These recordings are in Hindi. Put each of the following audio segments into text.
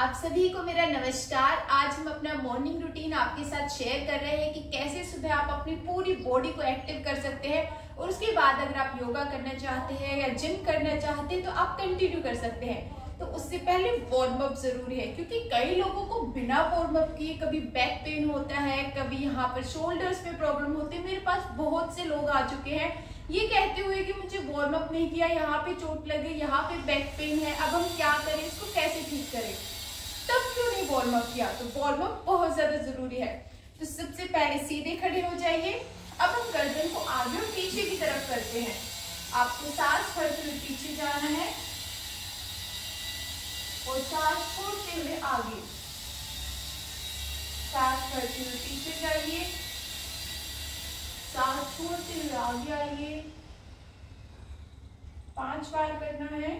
आप सभी को मेरा नमस्कार। आज हम अपना मॉर्निंग रूटीन आपके साथ शेयर कर रहे हैं कि कैसे सुबह आप अपनी पूरी बॉडी को एक्टिव कर सकते हैं और उसके बाद अगर आप योगा करना चाहते हैं या जिम करना चाहते हैं तो आप कंटिन्यू कर सकते हैं। तो उससे पहले वार्म अप ज़रूरी है, क्योंकि कई लोगों को बिना वार्म अप किए कभी बैक पेन होता है, कभी यहाँ पर शोल्डर्स में प्रॉब्लम होती है। मेरे पास बहुत से लोग आ चुके हैं। ये कहते हुए कि मुझे वार्म अप नहीं किया, यहाँ पे चोट लगे, यहाँ पे बैक पेन है, अब हम क्या करें, इसको कैसे ठीक करें? तब क्यों नहीं वार्म अप किया? तो वार्म अप बहुत ज़्यादा ज़रूरी है। तो सबसे पहले सीधे खड़े हो जाइए। अब हम गर्दन को आगे और पीछे की तरफ़ करते हैं। आपको सांस भरते हुए पीछे जाना है। और सांस छोड़ते हुए आगे। सांस भरते हुए पीछे जाइए। सांस छोड़ते हुए आगे आइए। पाँच बार करना है।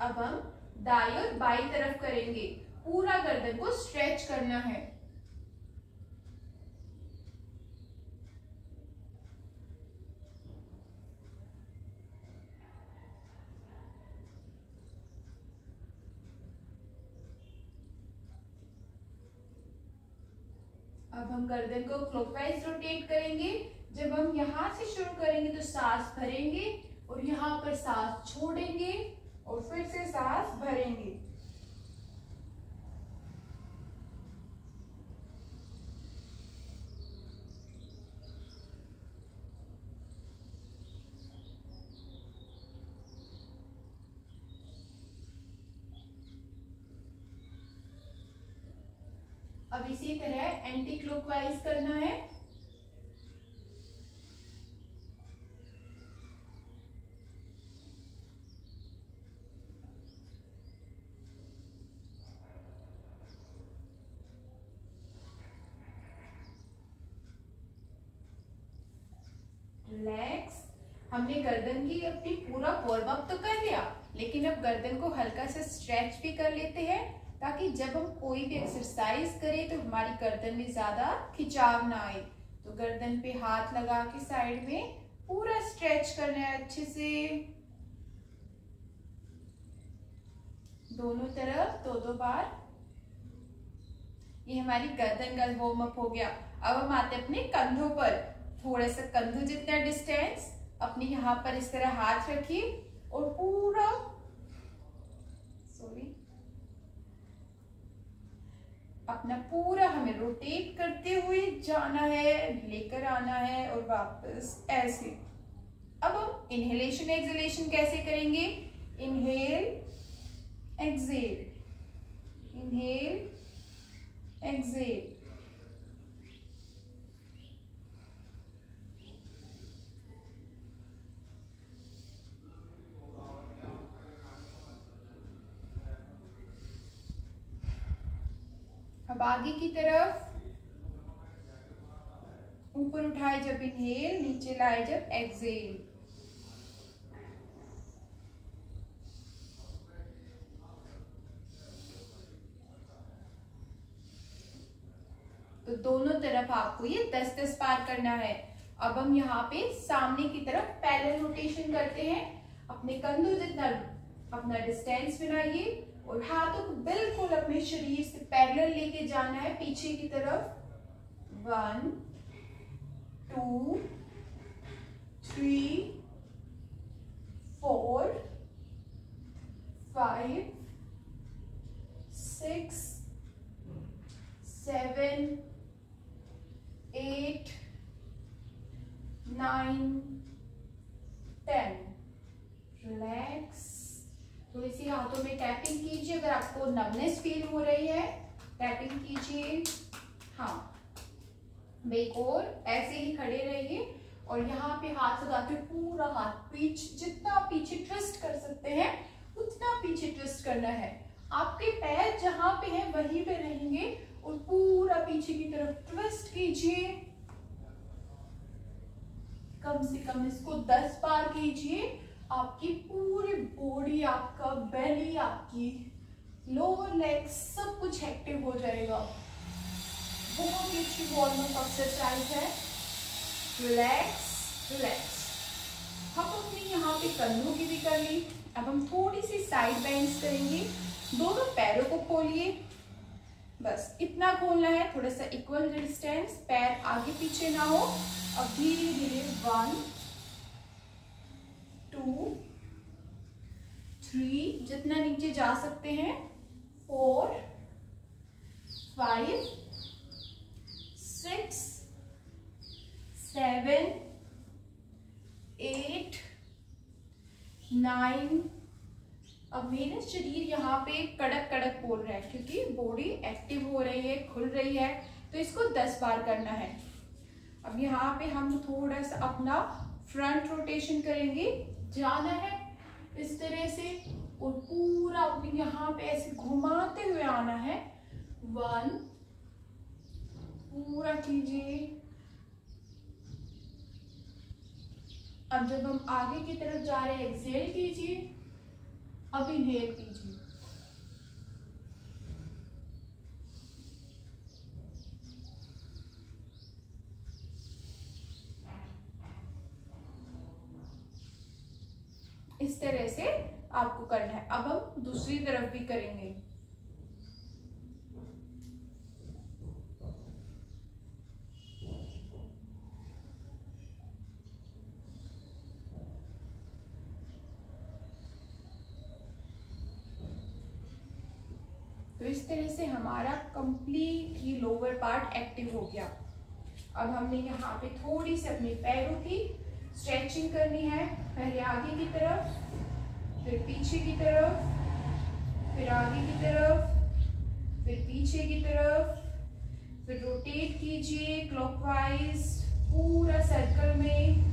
अब हम दाई और बाई तरफ़ करेंगे। पूरा गर्दन को स्ट्रेच करना है। अब हम गर्दन को क्लॉकवाइज रोटेट करेंगे। जब हम यहाँ से शुरू करेंगे तो सांस भरेंगे और यहाँ पर सांस छोड़ेंगे। और फिर से सांस भरेंगे। अब इसी तरह एंटी क्लॉकवाइज करना है रिलैक्स हमने गर्दन की अपनी पूरा वार्म अप तो कर लिया, लेकिन अब गर्दन को हल्का सा स्ट्रेच भी कर लेते हैं, ताकि जब हम कोई भी एक्सरसाइज करें तो हमारी गर्दन में ज़्यादा खिंचाव ना आए। तो गर्दन पे हाथ लगा के साइड में पूरा स्ट्रेच करना है अच्छे से। दोनों तरफ़ दो दो बार। ये हमारी गर्दन का वार्म अप हो गया। अब हम आते अपने कंधों पर। थोड़ा सा कंधों जितना डिस्टेंस अपने यहाँ पर इस तरह हाथ रखिए और पूरा सॉरी अपना पूरा हमें रोटेट करते हुए जाना है, लेकर आना है और वापस ऐसे। अब हम इनहेलेशन एक्सलेशन कैसे करेंगे? इनहेल एक्सेल इनहेल एक्सेल अब आगे की तरफ़ ऊपर उठाए जब इनहेल नीचे लाए जब एक्सेल तो दोनों तरफ़ आपको ये दस दस बार करना है। अब हम यहाँ पे सामने की तरफ़ पैरल रोटेशन करते हैं। अपने कंधों जितना, अपना डिस्टेंस बनाइए। और हाथों को बिल्कुल अपने शरीर से पैरेलल लेके जाना है, पीछे की तरफ़। One two three four five six seven eight nine ten relax थोड़ी सी हाथों में टैपिंग कीजिए अगर आपको नमनेस फील हो रही है टैपिंग कीजिए। हाँ एक और ऐसे ही खड़े रहिए। और यहाँ पे हाथ लगा के पूरा हाथ पीछ, जितना पीछे ट्विस्ट कर सकते हैं, उतना पीछे ट्विस्ट करना है। आपके पैर जहाँ पे है, वहीं पे रहेंगे। और पूरा पीछे की तरफ़ ट्विस्ट कीजिए। कम से कम इसको दस बार कीजिए। आपकी पूरी बॉडी आपका बेली आपकी लोअर लेग सब कुछ एक्टिव हो जाएगा। बहुत ही अच्छी वार्म अप एक्सरसाइज है। रिलैक्स रिलैक्स हम अपनी यहाँ पे कंधों की भी कर ली। अब हम थोड़ी सी साइड बेंड्स करेंगे। दोनों पैरों को खोलिए। बस, इतना खोलना है। थोड़ा सा इक्वल डिस्टेंस पैर आगे पीछे ना हो। अब धीरे धीरे वन टू थ्री जितना नीचे जा सकते हैं four five six seven eight nine अब मेरा शरीर यहाँ पे कड़क कड़क बोल रहा है क्योंकि बॉडी एक्टिव हो रही है, खुल रही है तो इसको दस बार करना है। अब यहाँ पे हम थोड़ा सा अपना फ्रंट रोटेशन करेंगे। जाना है इस तरह से। और पूरा अपने यहाँ पे ऐसे घुमाते हुए आना है। वन पूरा कीजिए। अब जब हम आगे की तरफ़ जा रहे हैं एक्सेल कीजिए। अब इनहेल कीजिए। इस तरह से आपको करना है। अब हम दूसरी तरफ़ भी करेंगे। तो इस तरह से हमारा कंप्लीट ही लोअर पार्ट एक्टिव हो गया। अब हमने यहाँ पे थोड़ी सी अपने पैरों की स्ट्रेचिंग करनी है, पहले आगे की तरफ़। फिर पीछे की तरफ़, फिर आगे की तरफ़, फिर पीछे की तरफ़, फिर रोटेट कीजिए क्लॉकवाइज पूरा सर्कल में।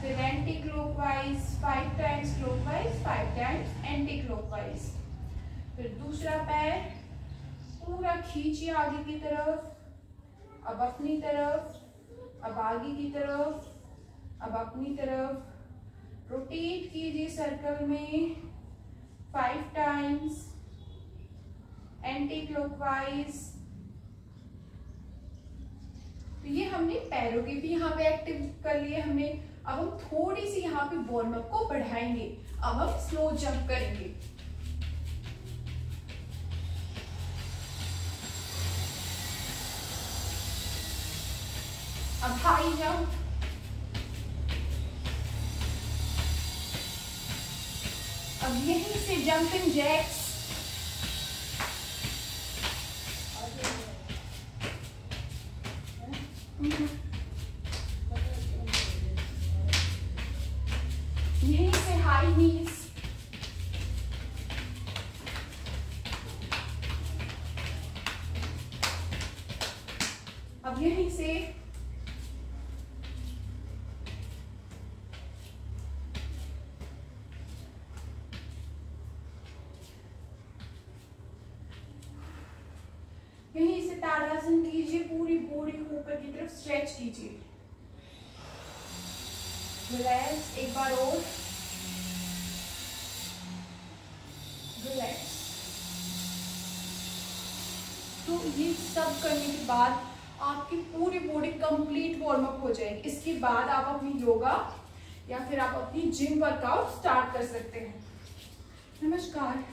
फिर anti clockwise five times clockwise five times anti clockwise फिर दूसरा पैर पूरा खींचिए आगे की तरफ़। अब अपनी तरफ़, अब आगे की तरफ़, अब अपनी तरफ़। रोटेट कीजिए सर्कल में फाइव टाइम्स एंटी क्लॉकवाइज तो ये हमने पैरों के भी यहाँ पे एक्टिव कर लिए, हमने, अब हम थोड़ी सी यहाँ पे वार्म अप को बढ़ाएँगे। अब हम स्लो जंप करेंगे। अब हाई जंप अब यहीं से जंपिंग जैक्स यहीं से हाई नीज अब यहीं से ताड़ासन कीजिए पूरी बॉडी को ऊपर की तरफ़ स्ट्रेच कीजिए। रिलैक्स एक बार और। रिलैक्स तो ये सब करने के बाद आपकी पूरी बॉडी कंप्लीट वार्म अप हो जाएगी। इसके बाद आप अपनी योगा या फिर आप अपनी जिम वर्कआउट स्टार्ट कर सकते हैं। नमस्कार।